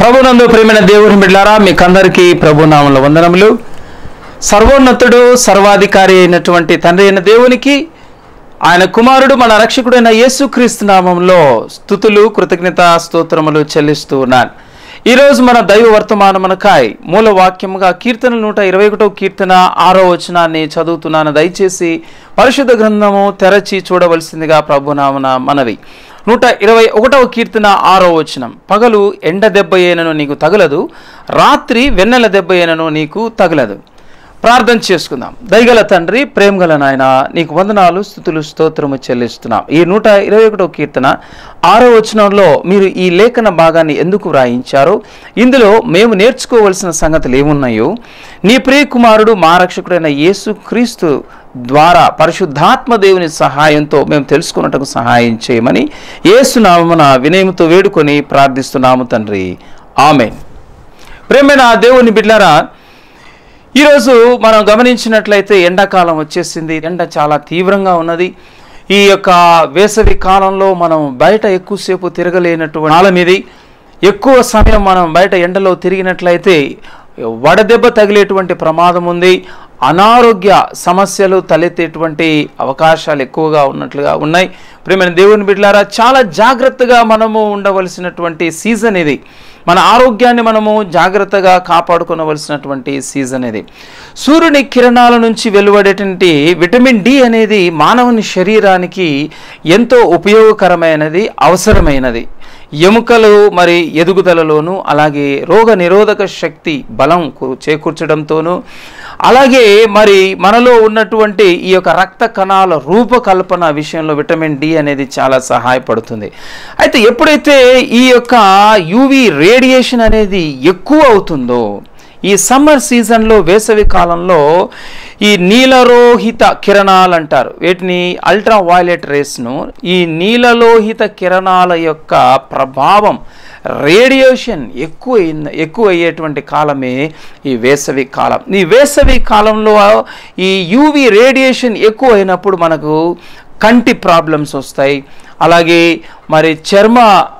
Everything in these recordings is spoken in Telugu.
ప్రభునందు ప్రేమైన దేవుని బిడ్డారా మీకందరికీ ప్రభునామంలో వందనములు. సర్వోన్నతుడు సర్వాధికారి అయినటువంటి తండ్రి అయిన దేవునికి ఆయన కుమారుడు మన రక్షకుడైన యేసుక్రీస్తు నామంలో స్థుతులు కృతజ్ఞత స్తోత్రములు చెల్లిస్తూ ఉన్నాను. ఈరోజు మన దైవ వర్తమానమునకాయ్ మూల వాక్యముగా కీర్తన నూట ఇరవై ఒకటో కీర్తన ఆరో వచనాన్ని చదువుతున్నాను. దయచేసి పరిశుద్ధ గ్రంథము తెరచి చూడవలసిందిగా ప్రభునామన మనవి. నూట ఇరవై ఒకటవ కీర్తన ఆరో వచనం. పగలు ఎండ దెబ్బ ఏనను నీకు తగలదు రాత్రి వెన్నెల దెబ్బ ఏనను నీకు తగలదు. ప్రార్థన చేసుకుందాం. దయగల తండ్రి ప్రేమగల నాయన నీకు వందనాలు స్థుతులు స్తోత్రము చెల్లిస్తున్నాం. ఈ నూట ఇరవై ఒకటో కీర్తన ఆరో వచనంలో మీరు ఈ లేఖన భాగాన్ని ఎందుకు వ్రాయించారో? ఇందులో మేము నేర్చుకోవలసిన సంగతులు ఏమున్నాయో? నీ ప్రియకుమారుడు మా రక్షకుడైన యేసు క్రీస్తు ద్వారా పరిశుద్ధాత్మ దేవుని సహాయంతో మేము తెలుసుకున్నట్టుకు సహాయం చేయమని ఏసునామన వినయంతో వేడుకొని ప్రార్థిస్తున్నాము తండ్రి. ఆమె ప్రేమైన దేవుని బిడ్లారా ఈరోజు మనం గమనించినట్లయితే ఎండాకాలం వచ్చేసింది. ఎండ చాలా తీవ్రంగా ఉన్నది. ఈ యొక్క వేసవి కాలంలో మనం బయట ఎక్కువసేపు తిరగలేనటువంటి కాలం ఇది. ఎక్కువ సమయం మనం బయట ఎండలో తిరిగినట్లయితే వడదెబ్బ తగిలేటువంటి ప్రమాదం ఉంది. అనారోగ్య సమస్యలు తలెత్తేటువంటి అవకాశాలు ఎక్కువగా ఉన్నట్లుగా ఉన్నాయి. ప్రేమైన దేవుని బిడ్డలారా చాలా జాగ్రత్తగా మనము ఉండవలసినటువంటి సీజన్ ఇది. మన ఆరోగ్యాన్ని మనము జాగ్రత్తగా కాపాడుకోవలసినటువంటి సీజన్ ఇది. సూర్యుని కిరణాల నుంచి వెలువడేటువంటి విటమిన్ డి అనేది మానవుని శరీరానికి ఎంతో ఉపయోగకరమైనది అవసరమైనది. ఎముకలు మరి ఎదుగుదలలోను అలాగే రోగ నిరోధక శక్తి బలం చేకూర్చడంతోనూ అలాగే మరి మనలో ఉన్నటువంటి ఈ యొక్క రక్త కణాల రూపకల్పన విషయంలో విటమిన్ డి అనేది చాలా సహాయపడుతుంది. అయితే ఎప్పుడైతే ఈ యొక్క యూవి రేడియేషన్ అనేది ఎక్కువ అవుతుందో ఈ సమ్మర్ సీజన్లో వేసవి కాలంలో ఈ నీలరోహిత కిరణాలు అంటారు వీటిని అల్ట్రా వైలెట్ రేస్ను. ఈ నీలలోహిత కిరణాల యొక్క ప్రభావం రేడియేషన్ ఎక్కువ ఎక్కువ అయ్యేటువంటి కాలమే ఈ వేసవి కాలం. ఈ వేసవి కాలంలో ఈ యూవి రేడియేషన్ ఎక్కువ అయినప్పుడు మనకు కంటి ప్రాబ్లమ్స్ వస్తాయి. అలాగే మరి చర్మ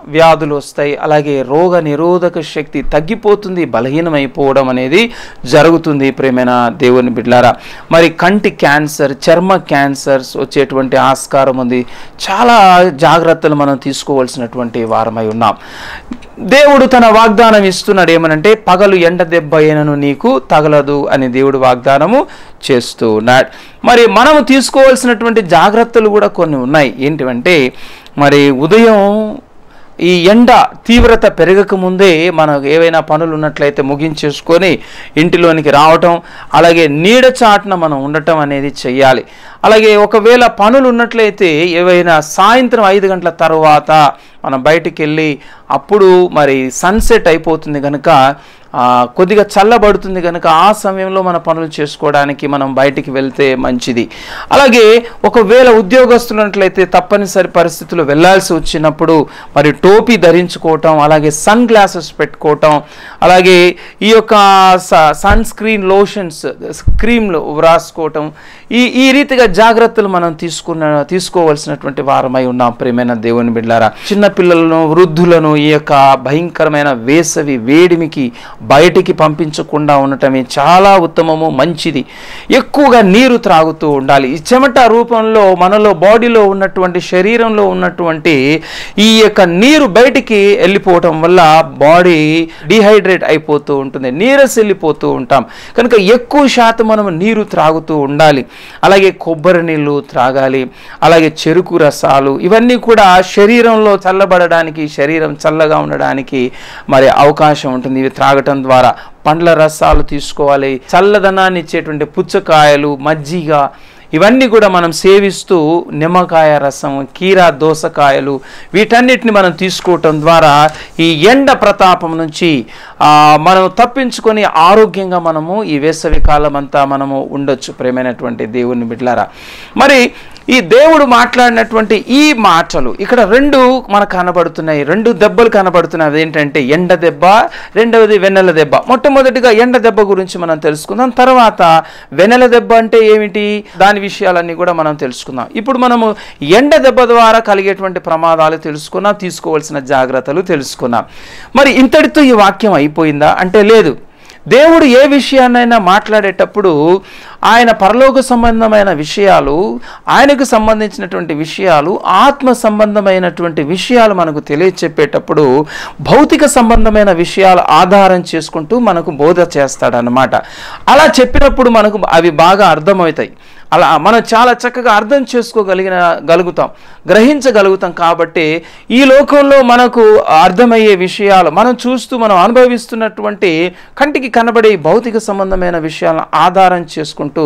వ్యాధులు వస్తాయి అలాగే రోగ నిరోధక శక్తి తగ్గిపోతుంది బలహీనమైపోవడం అనేది జరుగుతుంది ప్రేమైన దేవుని బిడ్లారా. మరి కంటి క్యాన్సర్ చర్మ క్యాన్సర్స్ వచ్చేటువంటి ఆస్కారం ఉంది. చాలా జాగ్రత్తలు మనం తీసుకోవాల్సినటువంటి వారమై ఉన్నాం. దేవుడు తన వాగ్దానం ఇస్తున్నాడు ఏమనంటే పగలు ఎండ దెబ్బ అయినను నీకు తగలదు అని దేవుడు వాగ్దానము చేస్తూ ఉన్నాడు మరి మనము తీసుకోవాల్సినటువంటి జాగ్రత్తలు కూడా కొన్ని ఉన్నాయి. ఏంటివంటే మరి ఉదయం ఈ ఎండ తీవ్రత పెరగకముందే మనకు ఏవైనా పనులు ఉన్నట్లయితే ముగించేసుకొని ఇంటిలోనికి రావటం అలాగే నీడ చాటున మనం ఉండటం అనేది చెయ్యాలి. అలాగే ఒకవేళ పనులు ఉన్నట్లయితే ఏవైనా సాయంత్రం ఐదు గంటల తర్వాత మనం బయటికి వెళ్ళి అప్పుడు మరి సన్సెట్ అయిపోతుంది కనుక కొద్దిగా చల్లబడుతుంది కనుక ఆ సమయంలో మన పనులు చేసుకోవడానికి మనం బయటికి వెళ్తే మంచిది. అలాగే ఒకవేళ ఉద్యోగస్తులున్నట్లయితే తప్పనిసరి పరిస్థితులు వెళ్ళాల్సి వచ్చినప్పుడు మరి టోపీ ధరించుకోవటం అలాగే సన్ గ్లాసెస్ పెట్టుకోవటం అలాగే ఈ యొక్క సన్ స్క్రీన్ లోషన్స్ క్రీమ్లు రాసుకోవటం ఈ ఈ రీతిగా జాగ్రత్తలు మనం తీసుకున్న తీసుకోవాల్సినటువంటి వారమై ఉన్నాం ప్రేమైన దేవుని బిడ్డారా చిన్నపిల్లలను వృద్ధులను ఈ యొక్క భయంకరమైన వేసవి వేడిమికి బయటికి పంపించకుండా ఉండటమే చాలా ఉత్తమము మంచిది. ఎక్కువగా నీరు త్రాగుతూ ఉండాలి. ఈ చెమట రూపంలో మనలో బాడీలో ఉన్నటువంటి శరీరంలో ఉన్నటువంటి ఈ యొక్క నీరు బయటికి వెళ్ళిపోవటం వల్ల బాడీ డిహైడ్రేట్ అయిపోతూ ఉంటుంది నీరస్ వెళ్ళిపోతూ ఉంటాం. కనుక ఎక్కువ శాతం మనం నీరు త్రాగుతూ ఉండాలి. అలాగే కొబ్బరి నీళ్ళు త్రాగాలి అలాగే చెరుకు రసాలు ఇవన్నీ కూడా శరీరంలో చల్లబడడానికి శరీరం చల్లగా ఉండడానికి మరి అవకాశం ఉంటుంది. ఇవి త్రాగటం ద్వారా పండ్ల రసాలు తీసుకోవాలి. చల్లదనాన్ని ఇచ్చేటువంటి పుచ్చకాయలు మజ్జిగ ఇవన్నీ కూడా మనం సేవిస్తూ నిమ్మకాయ రసం కీరా దోసకాయలు వీటన్నిటిని మనం తీసుకోవటం ద్వారా ఈ ఎండ ప్రతాపం నుంచి మనం తప్పించుకొని ఆరోగ్యంగా మనము ఈ వేసవి కాలం అంతా మనము ఉండొచ్చు ప్రేమైనటువంటి దేవుని బిడ్లారా మరి ఈ దేవుడు మాట్లాడినటువంటి ఈ మాటలు ఇక్కడ రెండు మనకు కనబడుతున్నాయి రెండు దెబ్బలు కనబడుతున్నాయి. ఏంటంటే ఎండ దెబ్బ రెండవది వెన్నెల దెబ్బ. మొట్టమొదటిగా ఎండ దెబ్బ గురించి మనం తెలుసుకుందాం. తర్వాత వెన్నెల దెబ్బ అంటే ఏమిటి? దాని విషయాలన్నీ కూడా మనం తెలుసుకుందాం. ఇప్పుడు మనము ఎండ దెబ్బ ద్వారా కలిగేటువంటి ప్రమాదాలు తెలుసుకున్నాం తీసుకోవాల్సిన జాగ్రత్తలు తెలుసుకున్నాం. మరి ఇంతటితో ఈ వాక్యం అయిపోయిందా? అంటే లేదు. దేవుడు ఏ విషయాన్నైనా మాట్లాడేటప్పుడు ఆయన పరలోక సంబంధమైన విషయాలు ఆయనకు సంబంధించినటువంటి విషయాలు ఆత్మ సంబంధమైనటువంటి విషయాలు మనకు తెలియచెప్పేటప్పుడు భౌతిక సంబంధమైన విషయాలు ఆధారం చేసుకుంటూ మనకు బోధ చేస్తాడనమాట అలా చెప్పినప్పుడు మనకు అవి బాగా అర్థమవుతాయి. అలా మనం చాలా చక్కగా అర్థం చేసుకోగలిగిన గలుగుతాం గ్రహించగలుగుతాం కాబట్టి ఈ లోకంలో మనకు అర్థమయ్యే విషయాలు మనం చూస్తూ మనం అనుభవిస్తున్నటువంటి కంటికి కనబడే భౌతిక సంబంధమైన విషయాలను ఆధారం చేసుకుంటూ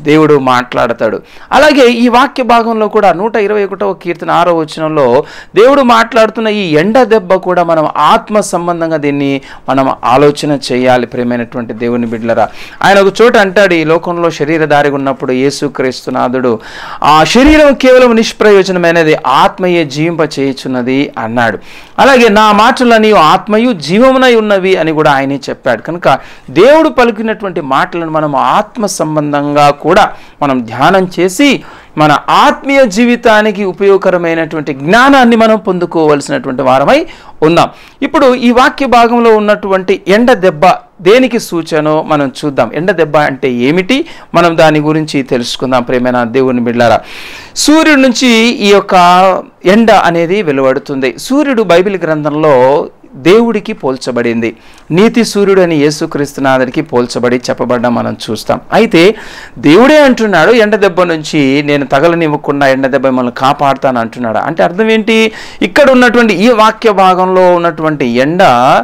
దేవుడు మాట్లాడతాడు. అలాగే ఈ వాక్య భాగంలో కూడా నూట ఇరవై ఒకటవ కీర్తన ఆరో వచనంలో దేవుడు మాట్లాడుతున్న ఈ ఎండ దెబ్బ కూడా మనం ఆత్మ సంబంధంగా దీన్ని మనం ఆలోచన చేయాలి ప్రేమైనటువంటి దేవుని బిడ్డలరా. ఆయన ఒక చోట అంటాడు ఈ లోకంలో శరీరధారి ఉన్నప్పుడు యేసుక్రీస్తునాథుడు ఆ శరీరం కేవలం నిష్ప్రయోజనమైనది ఆత్మయే జీవింప చేయుచున్నది అన్నాడు. అలాగే నా మాటలని ఆత్మయు జీవమునై ఉన్నవి అని కూడా ఆయనే చెప్పాడు. కనుక దేవుడు పలికినటువంటి మాటలను మనం ఆత్మ సంబంధంగా కూడా కూడా మనం ధ్యానం చేసి మన ఆత్మీయ జీవితానికి ఉపయోగకరమైనటువంటి జ్ఞానాన్ని మనం పొందుకోవలసినటువంటి వారమై ఉన్నాం. ఇప్పుడు ఈ వాక్య భాగంలో ఉన్నటువంటి ఎండ దెబ్బ దేనికి సూచనో మనం చూద్దాం. ఎండ దెబ్బ అంటే ఏమిటి? మనం దాని గురించి తెలుసుకుందాం ప్రేమైన దేవుని బిడ్డారా సూర్యుడి నుంచి ఈ యొక్క ఎండ అనేది వెలువడుతుంది. సూర్యుడు బైబిల్ గ్రంథంలో దేవుడికి పోల్చబడింది. నీతి సూర్యుడు అని యేసుక్రీస్తునాథుడికి పోల్చబడి చెప్పబడ్డం మనం చూస్తాం. అయితే దేవుడే అంటున్నాడు ఎండ దెబ్బ నుంచి నేను తగలనివ్వకుండా ఎండ దెబ్బ మిమ్మల్ని కాపాడుతాను అంటున్నాడు? అంటే అర్థం ఏంటి? ఇక్కడ ఉన్నటువంటి ఈ వాక్య భాగంలో ఉన్నటువంటి ఎండ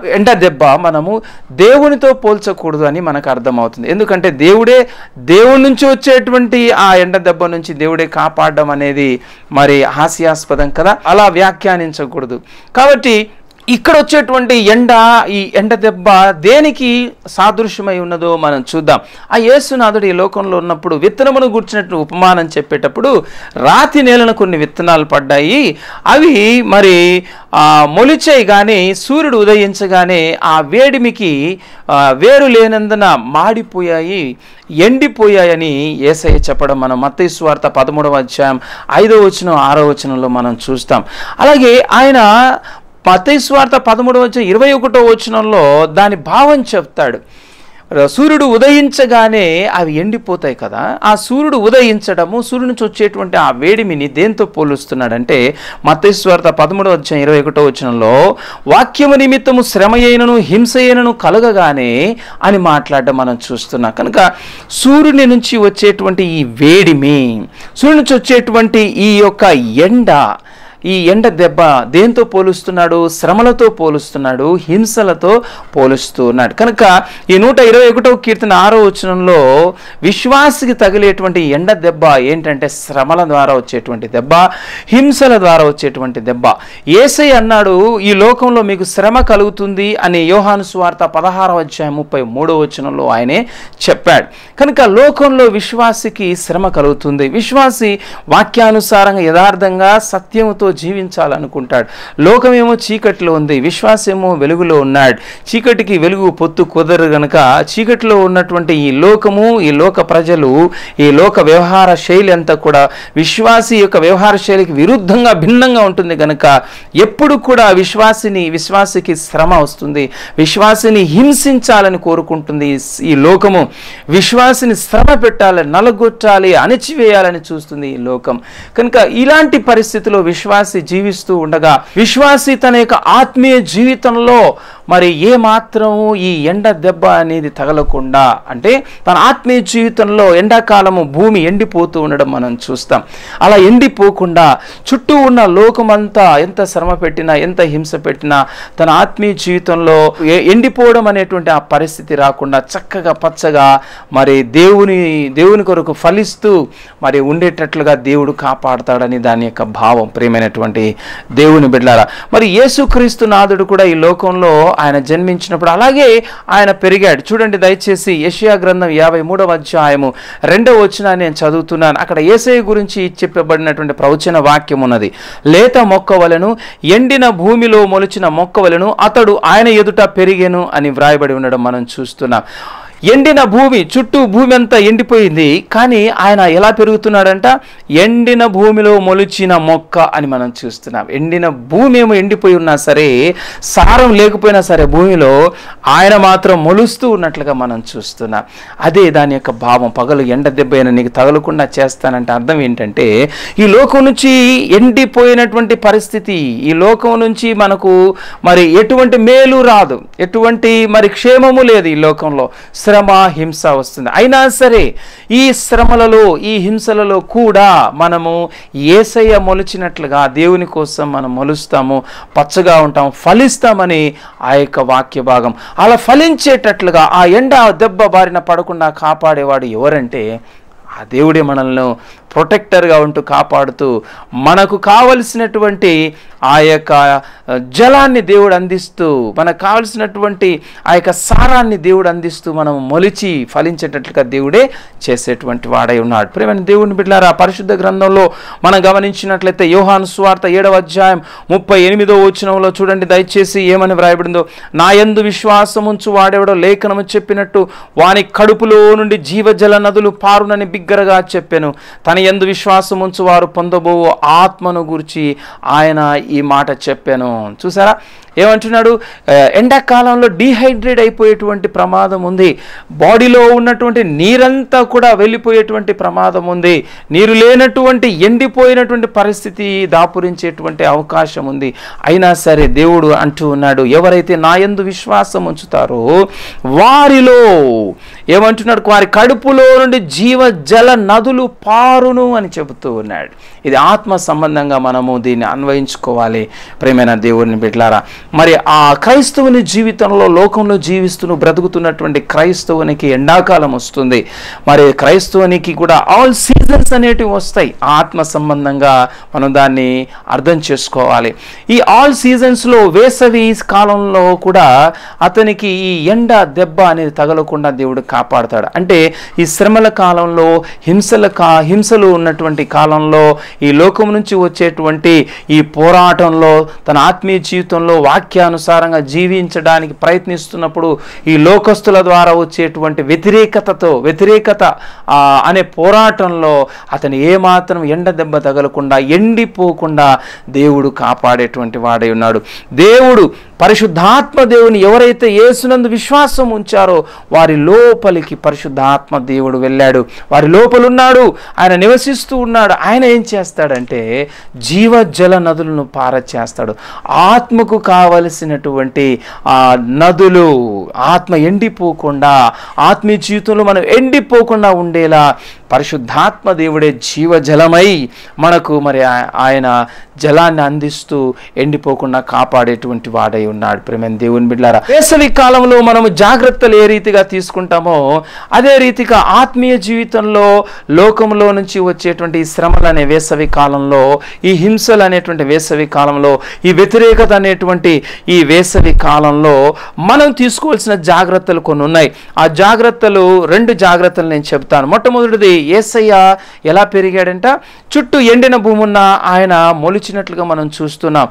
ఎండ దెబ్బ మనము దేవునితో పోల్చకూడదు అని మనకు అర్థమవుతుంది. ఎందుకంటే దేవుడే దేవుడి నుంచి వచ్చేటువంటి ఆ ఎండ దెబ్బ నుంచి దేవుడే కాపాడడం అనేది మరి హాస్యాస్పదం కదా? అలా వ్యాఖ్యానించకూడదు. కాబట్టి ఇక్కడ వచ్చేటువంటి ఎండ ఈ ఎండ దెబ్బ దేనికి సాదృశ్యమై ఉన్నదో మనం చూద్దాం. ఆ యేసునాథుడు ఈ లోకంలో ఉన్నప్పుడు విత్తనమును గుర్చినట్టు ఉపమానం చెప్పేటప్పుడు రాతి నేలను కొన్ని విత్తనాలు పడ్డాయి. అవి మరి ఆ, మొలిచాయి కానీ సూర్యుడు ఉదయించగానే ఆ వేడిమికి వేరు లేనందున మాడిపోయాయి ఎండిపోయాయని ఏసయ్య చెప్పడం మనం మత్తయి స్వార్థ పదమూడవ అధ్యాయం ఐదో వచనం ఆరో వచనంలో మనం చూస్తాం. అలాగే ఆయన పతైస్వార్త పదమూడు వచ్చిన ఇరవై ఒకటో వచనంలో దాని భావం చెప్తాడు. సూర్యుడు ఉదయించగానే అవి ఎండిపోతాయి కదా. ఆ సూర్యుడు ఉదయించడము సూర్యుడి నుంచి వచ్చేటువంటి ఆ వేడిమిని దేంతో పోలుస్తున్నాడంటే మతేశ్వార్త పదమూడవ వచ్చిన ఇరవై ఒకటో వచనంలో వాక్యము నిమిత్తము శ్రమయైనను హింసయైనను కలగగానే అని మాట్లాడడం మనం చూస్తున్నాం. కనుక సూర్యుని నుంచి వచ్చేటువంటి ఈ వేడిమి సూర్యుని నుంచి వచ్చేటువంటి ఈ యొక్క ఎండ ఈ ఎండ దెబ్బ దేంతో పోలుస్తున్నాడు? శ్రమలతో పోలుస్తున్నాడు? హింసలతో పోలుస్తున్నాడు కనుక ఈ నూట ఇరవై ఒకటవ కీర్తన ఆరో వచనంలో విశ్వాసికి తగిలేటువంటి ఎండ దెబ్బ ఏంటంటే శ్రమల ద్వారా వచ్చేటువంటి దెబ్బ హింసల ద్వారా వచ్చేటువంటి దెబ్బ. ఏసై అన్నాడు ఈ లోకంలో మీకు శ్రమ కలుగుతుంది అని యోహాను సువార్త పదహారవ అధ్యాయం ముప్పై మూడో వచనంలో ఆయనే చెప్పాడు. కనుక లోకంలో విశ్వాసికి శ్రమ కలుగుతుంది. విశ్వాసి వాక్యానుసారంగా యథార్థంగా సత్యంతో జీవించాలనుకుంటాడు. లోకమేమో చీకటిలో ఉంది విశ్వాసేమో వెలుగులో ఉన్నాడు. చీకటికి వెలుగు పొత్తు కుదరు గనక చీకటిలో ఉన్నటువంటి ఈ లోకము ఈ లోక ప్రజలు ఈ లోక వ్యవహార శైలి అంతా కూడా విశ్వాసి యొక్క వ్యవహార శైలికి విరుద్ధంగా భిన్నంగా ఉంటుంది గనక ఎప్పుడు కూడా విశ్వాసిని విశ్వాసికి శ్రమ వస్తుంది. విశ్వాసిని హింసించాలని కోరుకుంటుంది ఈ- లోకము. విశ్వాసిని శ్రమ పెట్టాలి నలగొట్టాలి అణచివేయాలని చూస్తుంది ఈ లోకం. కనుక ఇలాంటి పరిస్థితిలో విశ్వాసి జీవిస్తూ ఉండగా విశ్వాసి తన యొక్క ఆత్మీయ జీవితంలో మరి ఏ మాత్రము ఈ ఎండ దెబ్బ అనేది తగలకుండా అంటే తన ఆత్మీయ జీవితంలో ఎండాకాలము భూమి ఎండిపోతూ ఉండడం మనం చూస్తాం. అలా ఎండిపోకుండా చుట్టూ ఉన్న లోకమంతా ఎంత శ్రమ పెట్టినా ఎంత హింస పెట్టినా తన ఆత్మీయ జీవితంలో ఏ- ఎండిపోవడం అనేటువంటి ఆ పరిస్థితి రాకుండా చక్కగా పచ్చగా మరి దేవుని దేవుని కొరకు ఫలిస్తూ మరి ఉండేటట్లుగా దేవుడు కాపాడతాడని దాని యొక్క భావం ప్రేమైనటువంటి దేవుని బిడ్డారా మరి యేసుక్రీస్తు నాథుడు కూడా ఈ లోకంలో ఆయన జన్మించినప్పుడు అలాగే ఆయన పెరిగాడు. చూడండి దయచేసి యషియా గ్రంథం యాభై మూడవ అధ్యాయము రెండవ వచ్చిన నేను చదువుతున్నాను. అక్కడ ఏసై గురించి చెప్పబడినటువంటి ప్రవచన వాక్యం ఉన్నది. లేత మొక్కవలను ఎండిన భూమిలో మొలిచిన మొక్కవలను అతడు ఆయన ఎదుట పెరిగెను అని వ్రాయబడి ఉండడం మనం చూస్తున్నాం. ఎండిన భూమి చుట్టూ భూమి అంతా ఎండిపోయింది. కానీ ఆయన ఎలా పెరుగుతున్నాడంట? ఎండిన భూమిలో మొలిచిన మొక్క అని మనం చూస్తున్నాం. ఎండిన భూమి ఏమో ఎండిపోయి ఉన్నా సరే సారం లేకపోయినా సరే భూమిలో ఆయన మాత్రం మొలుస్తూ ఉన్నట్లుగా మనం చూస్తున్నాం. అదే దాని యొక్క భావం పగలు ఎండ దెబ్బైన నీకు తగలకుండా చేస్తానంటే అర్థం ఏంటంటే ఈ లోకం నుంచి ఎండిపోయినటువంటి పరిస్థితి ఈ లోకం నుంచి మనకు మరి ఎటువంటి మేలు రాదు. ఎటువంటి మరి క్షేమము లేదు ఈ లోకంలో. శ్రమ హింస వస్తుంది. అయినా సరే ఈ శ్రమలలో ఈ హింసలలో కూడా మనము ఏసయ్య మొలిచినట్లుగా దేవుని కోసం మనం మొలుస్తాము పచ్చగా ఉంటాం ఫలిస్తామని ఆ యొక్క వాక్య భాగం. అలా ఫలించేటట్లుగా ఆ ఎండ దెబ్బ బారిన పడకుండా కాపాడేవాడు ఎవరంటే ఆ దేవుడే మనల్ని ప్రొటెక్టర్గా ఉంటూ కాపాడుతూ మనకు కావలసినటువంటి ఆ యొక్క జలాన్ని దేవుడు అందిస్తూ మనకు కావలసినటువంటి ఆ యొక్క సారాన్ని దేవుడు అందిస్తూ మనం మొలిచి ఫలించేటట్లుగా దేవుడే చేసేటువంటి వాడై ఉన్నాడు. ప్రేమ దేవుడిని బిడ్డారా పరిశుద్ధ గ్రంథంలో మనం గమనించినట్లయితే యోహాను స్వార్త ఏడవ అధ్యాయం ముప్పై ఎనిమిదో వచనంలో చూడండి. దయచేసి ఏమని వ్రాయబడిందో నా యందు విశ్వాసం ఉంచు వాడెవడో లేఖనము చెప్పినట్టు వాని కడుపులో నుండి జీవజల నదులు పారునని బిగ్గరగా చెప్పాను. తన ఎందు విశ్వాసం ఉంచు వారు పొందబో ఆత్మను గురించి ఆయన ఈ మాట చెప్పాను. చూసారా? ఏమంటున్నాడు? ఎండాకాలంలో డీహైడ్రేట్ అయిపోయేటువంటి ప్రమాదం ఉంది. బాడీలో ఉన్నటువంటి నీరంతా కూడా వెళ్ళిపోయేటువంటి ప్రమాదం ఉంది. నీరు లేనటువంటి ఎండిపోయినటువంటి పరిస్థితి దాపురించేటువంటి అవకాశం ఉంది. అయినా సరే దేవుడు అంటూ ఉన్నాడు ఎవరైతే నా ఎందు విశ్వాసం ఉంచుతారో వారిలో ఏమంటున్నాడు? వారి కడుపులో నుండి జీవ జల నదులు పారును అని చెబుతూ ఉన్నాడు. ఇది ఆత్మ సంబంధంగా మనము దీన్ని అన్వయించుకోవాలి. ప్రేమైన దేవుడిని బిడ్లారా మరి ఆ క్రైస్తవుని జీవితంలో లోకంలో జీవిస్తూ బ్రతుకుతున్నటువంటి క్రైస్తవునికి ఎండాకాలం వస్తుంది. మరి క్రైస్తవునికి కూడా ఆల్ సీజన్స్ అనేటివి వస్తాయి. ఆత్మ సంబంధంగా మనం దాన్ని అర్థం చేసుకోవాలి. ఈ ఆల్ సీజన్స్లో వేసవి కాలంలో కూడా అతనికి ఈ ఎండ దెబ్బ అనేది తగలకుండా దేవుడు కాపాడుతాడు. అంటే ఈ శ్రమల కాలంలో హింసల కా హింసలు ఉన్నటువంటి కాలంలో ఈ లోకం నుంచి వచ్చేటువంటి ఈ పోరాటంలో తన ఆత్మీయ జీవితంలో వాక్యానుసారంగా జీవించడానికి ప్రయత్నిస్తున్నప్పుడు ఈ లోకస్తుల ద్వారా వచ్చేటువంటి వ్యతిరేకతతో వ్యతిరేకత అనే పోరాటంలో అతను ఏమాత్రం ఎండ దెబ్బ తగలకుండా ఎండిపోకుండా దేవుడు కాపాడేటువంటి వాడై ఉన్నాడు. దేవుడు పరిశుద్ధాత్మ దేవుని ఎవరైతే యేసునందు విశ్వాసం ఉంచారో వారి లోపలికి పరిశుద్ధాత్మ దేవుడు వెళ్ళాడు. వారి లోపలున్నాడు ఆయన నివసిస్తూ ఉన్నాడు. ఆయన ఏం చేస్తాడంటే జీవ జల నదులను పారచేస్తాడు ఆత్మకు కావలసినటువంటి ఆ నదులు ఆత్మ ఎండిపోకుండా ఆత్మీయ జీవితంలో మనం ఎండిపోకుండా ఉండేలా పరిశుద్ధాత్మ దేవుడే జీవజలమై మనకు మరి ఆయన జలాన్ని అందిస్తూ ఎండిపోకుండా కాపాడేటువంటి వాడై ఉన్నాడు. ప్రేమ దేవుని బిడ్డారా వేసవి కాలంలో మనము జాగ్రత్తలు ఏ రీతిగా తీసుకుంటామో అదే రీతిగా ఆత్మీయ జీవితంలో లోకంలో నుంచి వచ్చేటువంటి శ్రమలు అనే వేసవి కాలంలో ఈ హింసలు అనేటువంటి వేసవి కాలంలో ఈ వ్యతిరేకత అనేటువంటి ఈ వేసవి కాలంలో మనం తీసుకోవాల్సిన జాగ్రత్తలు కొన్ని ఉన్నాయి. ఆ జాగ్రత్తలు రెండు జాగ్రత్తలు నేను చెప్తాను. మొట్టమొదటిది ఏసయ్య ఎలా పెరిగాడంట? చుట్టూ ఎండిన భూమున్న ఆయన మొలిచినట్లుగా మనం చూస్తున్నాం.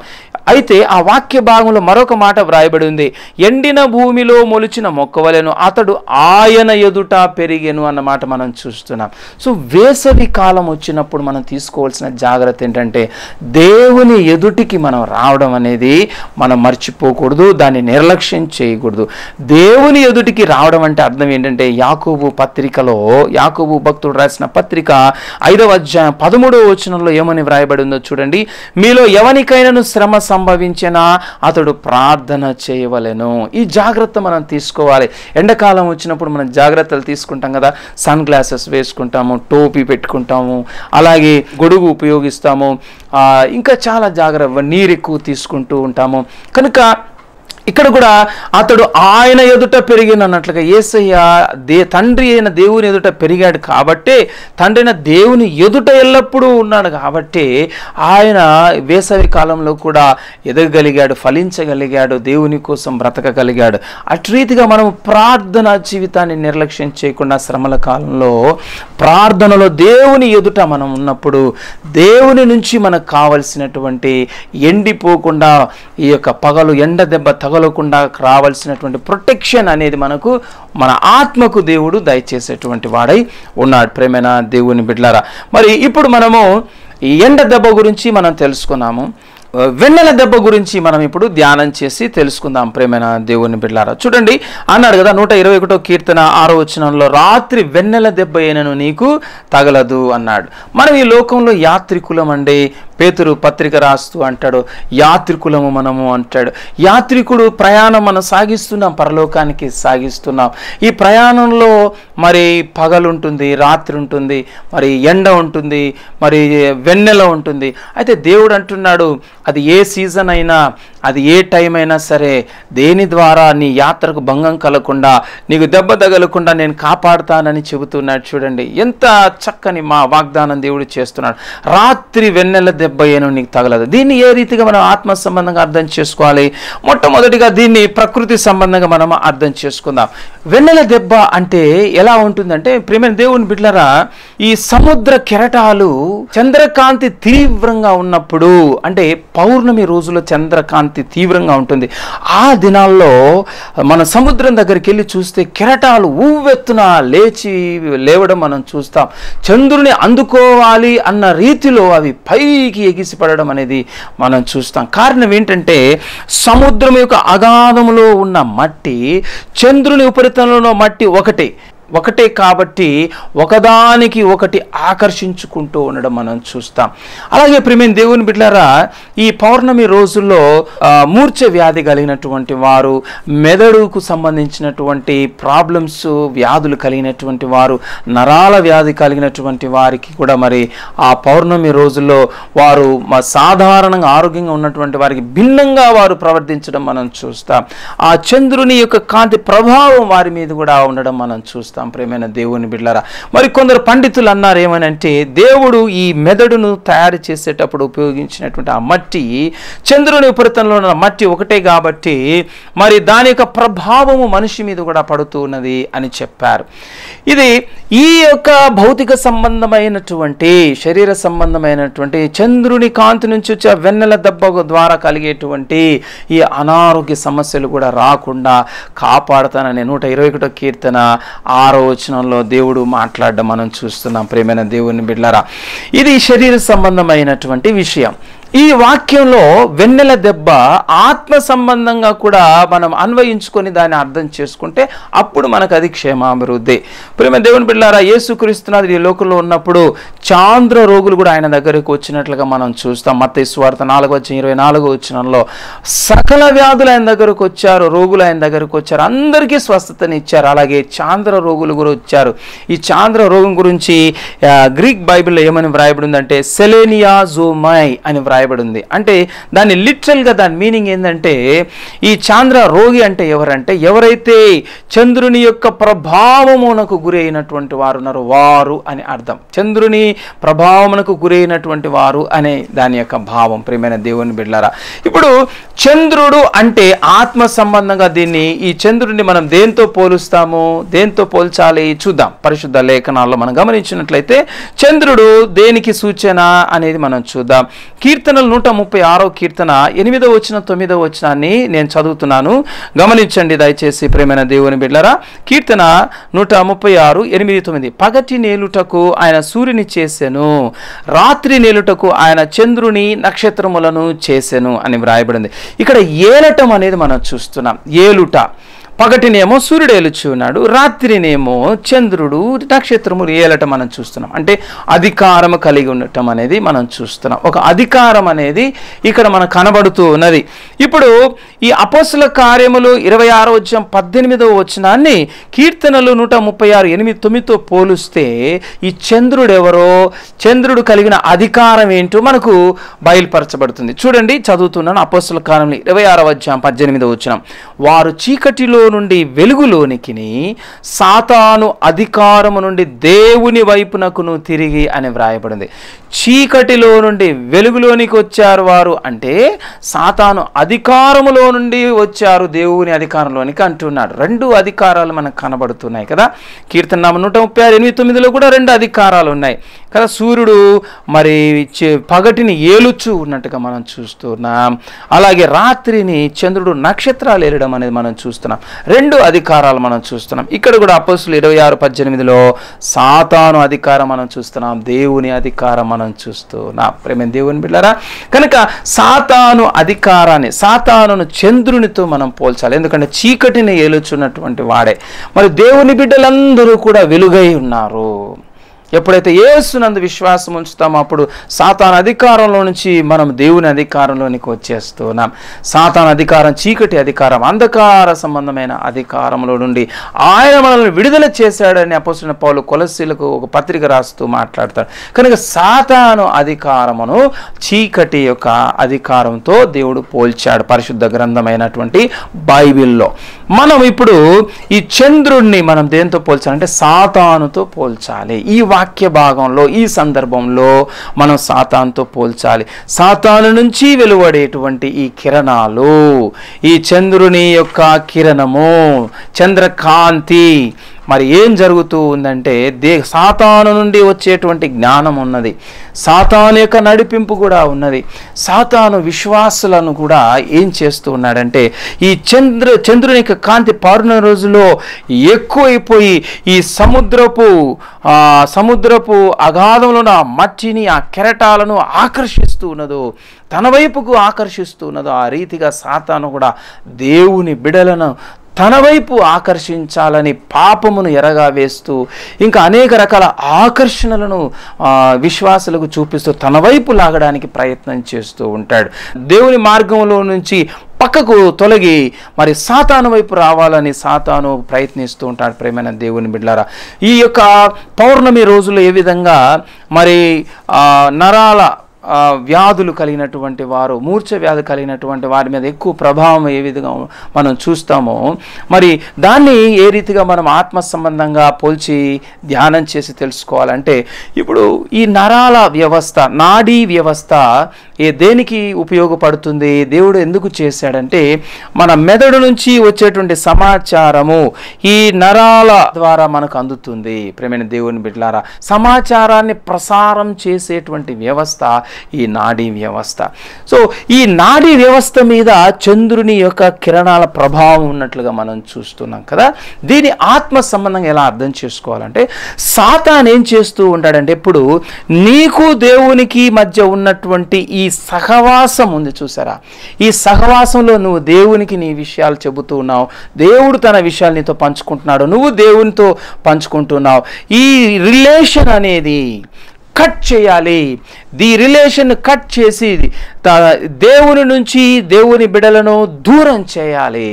అయితే ఆ వాక్య భాగంలో మరొక మాట వ్రాయబడి ఉంది. ఎండిన భూమిలో మొలిచిన మొక్కవలను అతడు ఆయన ఎదుట పెరిగెను అన్న మాట మనం చూస్తున్నాం. సో వేసవి కాలం వచ్చినప్పుడు మనం తీసుకోవాల్సిన జాగ్రత్త ఏంటంటే దేవుని ఎదుటికి మనం రావడం అనేది మనం మర్చిపోకూడదు దాన్ని నిర్లక్ష్యం చేయకూడదు. దేవుని ఎదుటికి రావడం అంటే అర్థం ఏంటంటే యాకోబు పత్రికలో యాకోబు భక్తుడు రాసిన పత్రిక ఐదవ అధ్యాయం పదమూడవ వచనంలో ఏమని వ్రాయబడి ఉందో చూడండి. మీలో ఎవరికైనాను శ్రమ సంభవించినా అతడు ప్రార్థన చేయవలెను. ఈ జాగ్రత్త మనం తీసుకోవాలి. ఎండాకాలం వచ్చినప్పుడు మనం జాగ్రత్తలు తీసుకుంటాం కదా. సన్ గ్లాసెస్ వేసుకుంటాము టోపీ పెట్టుకుంటాము అలాగే గొడుగు ఉపయోగిస్తాము. ఇంకా చాలా జాగ్రత్త నీరు ఎక్కువ తీసుకుంటూ ఉంటాము. కనుక ఇక్కడ కూడా అతడు ఆయన ఎదుట పెరిగిన అన్నట్లుగా ఏసయ్య దే తండ్రి అయిన దేవుని ఎదుట పెరిగాడు కాబట్టే తండ్రి అయిన దేవుని ఎదుట ఎల్లప్పుడూ ఉన్నాడు కాబట్టి ఆయన వేసవి కాలంలో కూడా ఎదగగలిగాడు ఫలించగలిగాడు దేవుని కోసం బ్రతకగలిగాడు. అటు రీతిగా మనం ప్రార్థన జీవితాన్ని నిర్లక్ష్యం చేయకుండా శ్రమల కాలంలో ప్రార్థనలో దేవుని ఎదుట మనం ఉన్నప్పుడు దేవుని నుంచి మనకు కావలసినటువంటి ఎండిపోకుండా ఈ యొక్క పగలు ఎండ దెబ్బ తగలకుండా రావాల్సినటువంటి ప్రొటెక్షన్ అనేది మనకు మన ఆత్మకు దేవుడు దయచేసేటువంటి వాడై ఉన్నాడు. ప్రేమైన దేవుని బిడ్లారా మరి ఇప్పుడు మనము ఈ ఎండ దెబ్బ గురించి మనం తెలుసుకున్నాము. వెన్నెల దెబ్బ గురించి మనం ఇప్పుడు ధ్యానం చేసి తెలుసుకుందాం ప్రేమైన దేవుని బిడ్డారా చూడండి అన్నాడు కదా నూట ఇరవై ఒకటో కీర్తన ఆరో వచనంలో రాత్రి వెన్నెల దెబ్బ అయినను నీకు తగలదు అన్నాడు. మనం ఈ లోకంలో యాత్రికులం అండి పేతురు పత్రిక రాస్తూ అంటాడు యాత్రికులము మనము అంటాడు. యాత్రికుడు ప్రయాణం మనం సాగిస్తున్నాం పరలోకానికి సాగిస్తున్నాం. ఈ ప్రయాణంలో మరి పగలుంటుంది రాత్రి ఉంటుంది మరి ఎండ ఉంటుంది మరి వెన్నెల ఉంటుంది. అయితే దేవుడు అంటున్నాడు అది ఏ సీజన్ అయినా అది ఏ టైం అయినా సరే దేని ద్వారా నీ యాత్రకు భంగం కలగకుండా నీకు దెబ్బ తగలకుండా నేను కాపాడుతానని చెబుతున్నాడు. చూడండి ఎంత చక్కని మా వాగ్దానం దేవుడు చేస్తున్నాడు. రాత్రి వెన్నెల దెబ్బ ఏను నీకు తగలదు. దీన్ని ఏ రీతిగా మనం ఆత్మ సంబంధంగా అర్థం చేసుకోవాలి? మొట్టమొదటిగా దీన్ని ప్రకృతి సంబంధంగా మనం అర్థం చేసుకుందాం. వెన్నెల దెబ్బ అంటే ఎలా ఉంటుందంటే ప్రేమ దేవుని బిడ్డలరా ఈ సముద్ర కెరటాలు చంద్రకాంతి తీవ్రంగా ఉన్నప్పుడు అంటే పౌర్ణమి రోజులో చంద్రకాంతి తీవ్రంగా ఉంటుంది. ఆ దినాల్లో మన సముద్రం దగ్గరికి వెళ్ళి చూస్తే కెరటాలు ఉవ్వెత్తున లేచి లేవడం మనం చూస్తాం. చంద్రుని అందుకోవాలి అన్న రీతిలో అవి పైకి ఎగిసిపడడం అనేది మనం చూస్తాం. కారణం ఏంటంటే సముద్రం యొక్క అగాధములో ఉన్న మట్టి చంద్రుని ఉపరితలంలో మట్టి ఒకటి. ఒకటే కాబట్టి ఒకదానికి ఒకటి ఆకర్షించుకుంటూ ఉండడం మనం చూస్తాం. అలాగే ప్రిమేన్ దేవుని బిడ్డారా ఈ పౌర్ణమి రోజుల్లో మూర్ఛ వ్యాధి కలిగినటువంటి వారు మెదడుకు సంబంధించినటువంటి ప్రాబ్లమ్స్ వ్యాధులు కలిగినటువంటి వారు నరాల వ్యాధి కలిగినటువంటి వారికి కూడా మరి ఆ పౌర్ణమి రోజుల్లో వారు మా సాధారణంగా ఆరోగ్యంగా ఉన్నటువంటి వారికి భిన్నంగా వారు ప్రవర్తించడం మనం చూస్తాం. ఆ చంద్రుని యొక్క కాంతి ప్రభావం వారి మీద కూడా ఉండడం మనం చూస్తాం. ప్రేమైన దేవుని బిడ్లారా మరి కొందరు పండితులు అన్నారు ఏమనంటే దేవుడు ఈ మెదడును తయారు చేసేటప్పుడు ఉపయోగించినటువంటి ఆ మట్టి చంద్రుని ఉపరితలంలో ఉన్న మట్టి ఒకటే కాబట్టి మరి దాని యొక్క ప్రభావము మనిషి మీద కూడా పడుతూ ఉన్నది అని చెప్పారు. ఇది ఈ యొక్క భౌతిక సంబంధమైనటువంటి శరీర సంబంధమైనటువంటి చంద్రుని కాంతి నుంచి వచ్చే వెన్నెల దెబ్బ ద్వారా కలిగేటువంటి ఈ అనారోగ్య సమస్యలు కూడా రాకుండా కాపాడుతానని నూట ఇరవై ఒకటో కీర్తన ఆరో వచనంలో దేవుడు మాట్లాడడం మనం చూస్తున్నాం. ప్రేమైన దేవుని బిడ్డలారా ఇది శరీర సంబంధమైనటువంటి విషయం. ఈ వాక్యంలో వెన్నెల దెబ్బ ఆత్మ సంబంధంగా కూడా మనం అన్వయించుకొని దాన్ని అర్థం చేసుకుంటే అప్పుడు మనకు అది క్షేమాభివృద్ధి. ప్రేమ దేవుని బిడ్డారా యేసుక్రీస్తునాథుడు ఈ లోకంలో ఉన్నప్పుడు చాంద్ర రోగులు కూడా ఆయన దగ్గరకు వచ్చినట్లుగా మనం చూస్తాం. మత స్వార్థ నాలుగో వచ్చిన ఇరవై నాలుగో వచ్చినంలో సకల వ్యాధులు ఆయన దగ్గరకు వచ్చారు రోగులు ఆయన దగ్గరకు వచ్చారు అందరికీ స్వస్థతని ఇచ్చారు. అలాగే చాంద్ర రోగులు కూడా వచ్చారు. ఈ చాంద్ర రోగం గురించి గ్రీక్ బైబిల్లో ఏమని వ్రాయబడిందంటే సెలేనియా జోమై అని వ్రాయబడింది అంటే దాన్ని లిటరల్గా దాని మీనింగ్ ఏంటంటే ఈ చాంద్ర రోగి అంటే ఎవరంటే ఎవరైతే చంద్రుని యొక్క ప్రభావమునకు గురి అయినటువంటి వారు ఉన్నారు వారు అని అర్థం. చంద్రుని ప్రభావమునకు గురి అయినటువంటి వారు అనే దాని యొక్క భావం ప్రియమైన దేవుని బిడ్డలారా. ఇప్పుడు చంద్రుడు అంటే ఆత్మ సంబంధంగా దీన్ని ఈ చంద్రుడిని మనం దేంతో పోలుస్తాము దేంతో పోల్చాలి చూద్దాం. పరిశుద్ధ లేఖనాల్లో మనం గమనించినట్లయితే చంద్రుడు దేనికి సూచన అనేది మనం చూద్దాం. కీర్తన కీర్తనలు నూట ముప్పై ఆరో కీర్తన ఎనిమిదో వచ్చిన తొమ్మిదో వచనాన్ని నేను చదువుతున్నాను. గమనించండి దయచేసి ప్రేమైన దేవుని బిడ్డరా కీర్తన నూట ముప్పై ఆరు ఎనిమిది తొమ్మిది. పగటి నేలుటకు ఆయన సూర్యుని చేసెను రాత్రి నేలుటకు ఆయన చంద్రుని నక్షత్రములను చేసెను అని వ్రాయబడింది. ఇక్కడ ఏలటం అనేది మనం చూస్తున్నాం. ఏలుట. పగటినేమో సూర్యుడు ఏలుచు ఉన్నాడు రాత్రినేమో చంద్రుడు నక్షత్రములు ఏలటం మనం చూస్తున్నాం. అంటే అధికారం కలిగి ఉండటం అనేది మనం చూస్తున్నాం. ఒక అధికారం అనేది ఇక్కడ మనకు కనబడుతూ ఉన్నది. ఇప్పుడు ఈ అపోసుల కార్యములు ఇరవై ఆరో వచ్చం పద్దెనిమిదవ వచనాన్ని కీర్తనలు నూట ముప్పై ఆరు ఎనిమిది తొమ్మిదితో పోలిస్తే ఈ చంద్రుడు ఎవరో చంద్రుడు కలిగిన అధికారం ఏంటో మనకు బయలుపరచబడుతుంది. చూడండి చదువుతున్నాను అపోస్తుల కార్యములు ఇరవై ఆరో వచ్చాం పద్దెనిమిదవ వచనం. వారు చీకటిలో నుండి వెలుగులోనికిని సాతాను అధికారము నుండి దేవుని వైపునకును తిరిగి అని వ్రాయబడింది. చీకటిలో నుండి వెలుగులోనికి వచ్చారు వారు అంటే సాతాను అధికారములో నుండి వచ్చారు దేవుని అధికారంలోనికి అంటున్నాడు. రెండు అధికారాలు మనకు కనబడుతున్నాయి కదా. కీర్తనామ నూట ముప్పై ఆరు ఎనిమిది తొమ్మిదిలో కూడా రెండు అధికారాలు ఉన్నాయి. కదా సూర్యుడు మరి పగటిని ఏలుచు ఉన్నట్టుగా మనం చూస్తున్నాం అలాగే రాత్రిని చంద్రుడు నక్షత్రాలు ఏలడం అనేది మనం చూస్తున్నాం. రెండు అధికారాలు మనం చూస్తున్నాం. ఇక్కడ కూడా అపస్సులు ఇరవై ఆరు పద్దెనిమిదిలో సాతాను అధికారం మనం చూస్తున్నాం. దేవుని అధికారం మనం చూస్తున్నాం ప్రేమ దేవుని బిడ్డారా కనుక సాతాను అధికారాన్ని సాతానును చంద్రునితో మనం పోల్చాలి. ఎందుకంటే చీకటిని ఏలుచున్నటువంటి వాడే. మరి దేవుని బిడ్డలందరూ కూడా వెలుగై ఉన్నారు. ఎప్పుడైతే ఏసునందు విశ్వాసం ఉంచుతామో అప్పుడు సాతాన్ అధికారంలో నుంచి మనం దేవుని అధికారంలోనికి వచ్చేస్తున్నాం. సాతాన్ అధికారం చీకటి అధికారం అంధకార సంబంధమైన అధికారంలో నుండి ఆయన మనల్ని విడుదల చేశాడని అపోసిన పౌలు కొలసీలకు ఒక పత్రిక రాస్తూ మాట్లాడతాడు. కనుక సాతాను అధికారమును చీకటి యొక్క అధికారంతో దేవుడు పోల్చాడు పరిశుద్ధ గ్రంథమైనటువంటి బైబిల్లో. మనం ఇప్పుడు ఈ చంద్రుణ్ణి మనం దేంతో పోల్చాలంటే సాతానుతో పోల్చాలి. ఈ వాక్య భాగంలో ఈ సందర్భంలో మనం సాతాన్తో పోల్చాలి. సాతాను నుంచి వెలువడేటువంటి ఈ కిరణాలు ఈ చంద్రుని యొక్క కిరణము చంద్రకాంతి మరి ఏం జరుగుతూ ఉందంటే దే సాతాను నుండి వచ్చేటువంటి జ్ఞానం ఉన్నది. సాతాను యొక్క నడిపింపు కూడా ఉన్నది. సాతాను విశ్వాసులను కూడా ఏం చేస్తూ ఉన్నాడంటే ఈ చంద్ర చంద్రుని యొక్క కాంతి పారున రోజులో ఎక్కువైపోయి ఈ సముద్రపు సముద్రపు అగాధంలో ఆ మట్టిని ఆ కెరటాలను ఆకర్షిస్తూ ఉన్నదో తన వైపుకు ఆకర్షిస్తూ ఉన్నదో ఆ రీతిగా సాతాను కూడా దేవుని బిడలను తన వైపు ఆకర్షించాలని పాపమును ఎరగా వేస్తూ ఇంకా అనేక రకాల ఆకర్షణలను విశ్వాసులకు చూపిస్తూ తన వైపు లాగడానికి ప్రయత్నం చేస్తూ ఉంటాడు. దేవుని మార్గంలో నుంచి పక్కకు తొలగి మరి సాతాను వైపు రావాలని సాతాను ప్రయత్నిస్తూ ఉంటాడు ప్రేమైన దేవుని బిడ్డారా ఈ యొక్క పౌర్ణమి రోజులు ఏ విధంగా మరి నరాల వ్యాధులు కలిగినటువంటి వారు మూర్ఛ వ్యాధి కలిగినటువంటి వారి మీద ఎక్కువ ప్రభావం ఏ విధంగా మనం చూస్తామో మరి దాన్ని ఏ రీతిగా మనం ఆత్మ సంబంధంగా పోల్చి ధ్యానం చేసి తెలుసుకోవాలంటే ఇప్పుడు ఈ నరాల వ్యవస్థ నాడీ వ్యవస్థ ఏ దేనికి ఉపయోగపడుతుంది దేవుడు ఎందుకు చేశాడంటే మన మెదడు నుంచి వచ్చేటువంటి సమాచారము ఈ నరాల ద్వారా మనకు అందుతుంది. ప్రేమైన దేవుని బిడ్డలారా సమాచారాన్ని ప్రసారం చేసేటువంటి వ్యవస్థ ఈ నాడీ వ్యవస్థ. సో ఈ నాడీ వ్యవస్థ మీద చంద్రుని యొక్క కిరణాల ప్రభావం ఉన్నట్లుగా మనం చూస్తున్నాం కదా. దీని ఆత్మ సంబంధంగా ఎలా అర్థం చేసుకోవాలంటే సాతాన్ ఏం చేస్తూ ఉంటాడంటే ఇప్పుడు నీకు దేవునికి మధ్య ఉన్నటువంటి ఈ సహవాసం ఉంది చూసారా? ఈ సహవాసంలో నువ్వు దేవునికి నీ విషయాలు చెబుతూ ఉన్నావు. దేవుడు తన విషయాలు నీతో పంచుకుంటున్నాడు. నువ్వు దేవునితో పంచుకుంటున్నావు. ఈ రిలేషన్ అనేది కట్ చేయాలి. ది రిలేషన్ కట్ చేసి దేవుని నుంచి దేవుని బిడలను దూరం చేయాలి.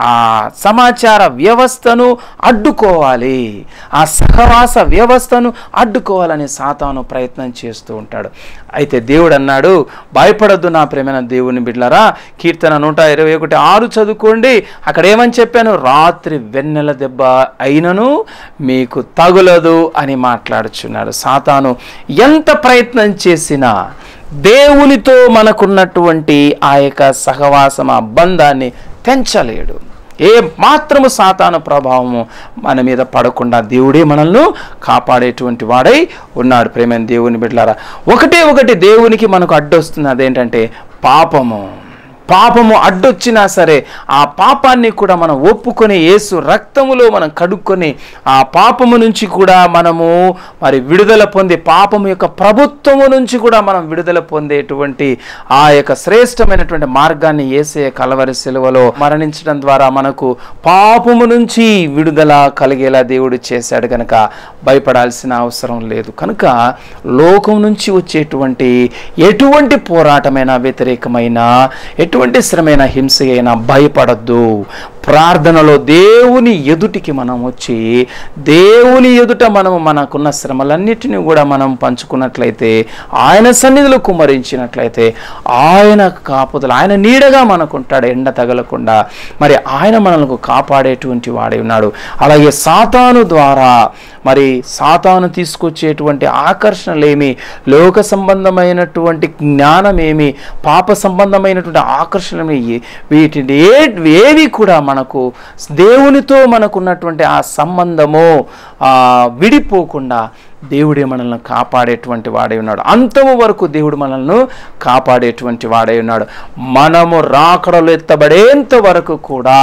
ఆ సమాచార వ్యవస్థను అడ్డుకోవాలి. ఆ సహవాస వ్యవస్థను అడ్డుకోవాలని సాతాను ప్రయత్నం చేస్తూ ఉంటాడు. అయితే దేవుడు అన్నాడు భయపడద్దు నా ప్రేమైన దేవుని బిడ్లరా కీర్తన నూట ఇరవై ఒకటి ఆరు చదువుకోండి. అక్కడ ఏమని చెప్పాను? రాత్రి వెన్నెల దెబ్బ అయినను మీకు తగులదు అని మాట్లాడుచున్నాడు. సాతాను ఎంత ప్రయత్నం చేసినా దేవునితో మనకున్నటువంటి ఆ యొక్క సహవాసం ఆ బంధాన్ని పెంచలేడు. ఏ మాత్రము సాతాను ప్రభావము మన మీద పడకుండా దేవుడే మనల్ని కాపాడేటువంటి వాడై ఉన్నాడు. ప్రేమైన దేవుని బిడ్డలారా ఒకటే ఒకటి దేవునికి మనకు అడ్డొస్తుంది. అదేంటంటే పాపము. పాపము అడ్డొచ్చినా సరే ఆ పాపాన్ని కూడా మనం ఒప్పుకొని యేసు రక్తములో మనం కడుక్కొని ఆ పాపము నుంచి కూడా మనము మరి విడుదల పొంది పాపము యొక్క ప్రభుత్వము నుంచి కూడా మనం విడుదల పొందేటువంటి ఆ యొక్క శ్రేష్టమైనటువంటి మార్గాన్ని ఏసే కలవరి సెలవులో మరణించడం ద్వారా మనకు పాపము నుంచి విడుదల కలిగేలా దేవుడు చేశాడు కనుక భయపడాల్సిన అవసరం లేదు. కనుక లోకం నుంచి వచ్చేటువంటి ఎటువంటి పోరాటమైన వ్యతిరేకమైన ఎటువంటి ఎటువంటి శ్రమైన హింస అయినా భయపడద్దు. ప్రార్థనలో దేవుని ఎదుటికి మనం వచ్చి దేవుని ఎదుట మనం మనకున్న శ్రమలన్నిటిని కూడా మనం పంచుకున్నట్లయితే ఆయన సన్నిధిలో కుమరించినట్లయితే ఆయన కాపుదల ఆయన నీడగా మనకుంటాడు ఎండ తగలకుండా. మరి ఆయన మనల్ని కాపాడేటువంటి వాడే ఉన్నాడు. అలాగే సాతాను ద్వారా మరి సాతాను తీసుకొచ్చేటువంటి ఆకర్షణలేమి లోక సంబంధమైనటువంటి జ్ఞానమేమి పాప సంబంధమైనటువంటి ఆకర్షణమయ్యి వీటిని ఏ- ఏవి కూడా మనకు దేవునితో మనకున్నటువంటి ఆ సంబంధము విడిపోకుండా దేవుడే మనల్ని కాపాడేటువంటి వాడై ఉన్నాడు. అంతము వరకు దేవుడు మనల్ని కాపాడేటువంటి వాడై ఉన్నాడు. మనము రాకడలు ఎత్తబడేంత వరకు కూడా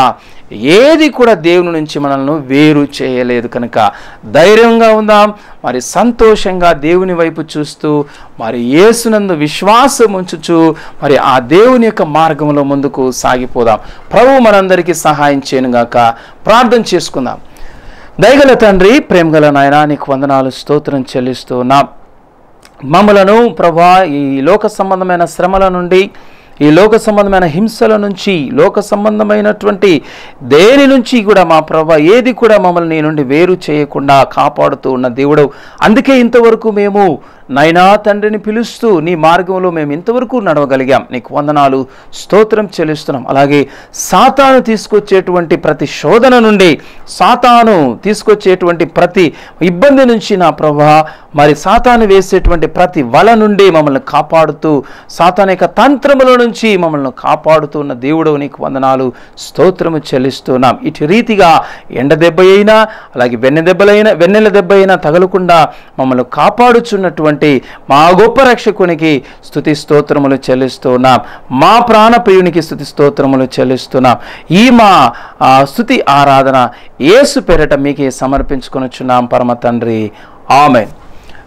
ఏది కూడా దేవుని నుంచి మనల్ని వేరు చేయలేదు కనుక ధైర్యంగా ఉందాం. మరి సంతోషంగా దేవుని వైపు చూస్తూ మరి యేసునందు విశ్వాసం ఉంచుచు మరి ఆ దేవుని యొక్క మార్గంలో ముందుకు సాగిపోదాం. ప్రభు మనందరికీ సహాయం చేయనుగాక ప్రార్థన చేసుకుందాం. దయగల తండ్రి ప్రేమగల నాయన నీకు వందనాలు స్తోత్రం చెల్లిస్తూ నా మమ్మలను ప్రభా ఈ లోక సంబంధమైన శ్రమల నుండి ఈ లోక సంబంధమైన హింసల నుంచి లోక సంబంధమైనటువంటి దేని నుంచి కూడా మా ప్రభా ఏది కూడా మమ్మల్ని నీ నుండి వేరు చేయకుండా కాపాడుతూ ఉన్న దేవుడు అందుకే ఇంతవరకు మేము నైనా తండ్రిని పిలుస్తూ నీ మార్గంలో మేము ఇంతవరకు నడవగలిగాం. నీకు వందనాలు స్తోత్రం చెల్లిస్తున్నాం. అలాగే సాతాను తీసుకొచ్చేటువంటి ప్రతి శోధన నుండి సాతాను తీసుకొచ్చేటువంటి ప్రతి ఇబ్బంది నుంచి నా ప్రభా మరి సాతాను వేసేటువంటి ప్రతి వల నుండి మమ్మల్ని కాపాడుతూ సాతాను యొక్క తంత్రముల నుంచి మమ్మల్ని కాపాడుతున్న దేవుడు నీకు వందనాలు స్తోత్రము చెల్లిస్తున్నాం. ఇటు రీతిగా ఎండ దెబ్బ అయినా అలాగే వెన్నె దెబ్బలైనా వెన్నెల దెబ్బ అయినా తగలకుండా మమ్మల్ని కాపాడుచున్నటువంటి మా గొప్ప రక్షకునికి స్థుతి స్తోత్రములు చెల్లిస్తున్నాం. మా ప్రాణప్రియునికి స్థుతి స్తోత్రములు చెల్లిస్తున్నాం. ఈ మా స్థుతి ఆరాధన ఏసు పేరట మీకే సమర్పించుకొనుచున్నాం పరమ తండ్రి. ఆమె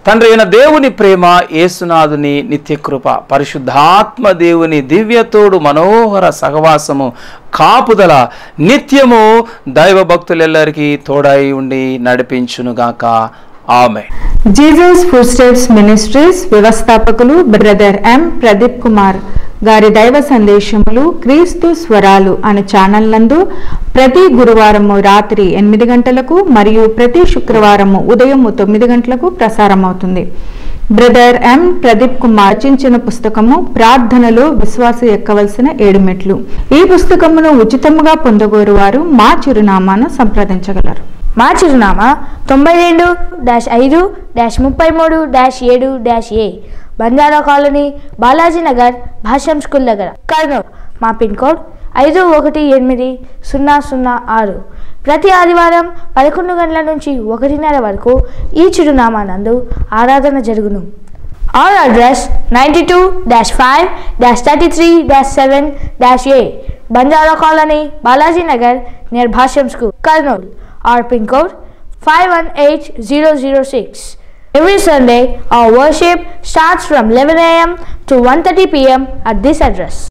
తండ్రి అయిన దేవుని ప్రేమ ఏసునాథుని నిత్యకృప పరిశుద్ధాత్మ దేవుని దివ్యతోడు మనోహర సహవాసము కాపుదల నిత్యము దైవ భక్తులెల్లరికీ తోడై ఉండి నడిపించునుగాక. ఆమె. జీసస్ ఫుడ్ స్టెప్స్ మినిస్ట్రీస్ వ్యవస్థాపకులు బ్రదర్ ఎం ప్రదీప్ కుమార్ గారి దైవ సందేశములు క్రీస్తు స్వరాలు అనే ఛానల్ నందు ప్రతి గురువారము రాత్రి ఎనిమిది గంటలకు మరియు ప్రతి శుక్రవారము ఉదయము తొమ్మిది గంటలకు ప్రసారం అవుతుంది బ్రదర్ ఎం ప్రదీప్ కుమార్ రచించిన పుస్తకము ప్రార్థనలో విశ్వాస ఎక్కవలసిన ఏడు మెట్లు. ఈ పుస్తకమును ఉచితముగా పొందగోరు వారు మా చిరునామాను సంప్రదించగలరు. మా చిరునామా తొంభై రెండు డాష్ ఐదు డాష్ ముప్పై మూడు డాష్ ఏడు dash A. Banjara colony Balaji Nagar Bhashyam school దగ్గర. కర్నూలు. మా పిన్ కోడ్ ఐదు ఒకటి ఎనిమిది సున్నా సున్నా ఆరు. ప్రతి ఆదివారం పదకొండు గంటల నుంచి ఒకటిన్నర వరకు ఈ చిరునామా నందు ఆరాధన జరుగును. Our address ninety two dash five dash thirty three dash seven dash A. Banjara colony Balaji Nagar near Bhashyam school. Kurnool. Our pin code 518006. Every Sunday, our worship starts from 11 a.m. to 1:30 p.m. at this address.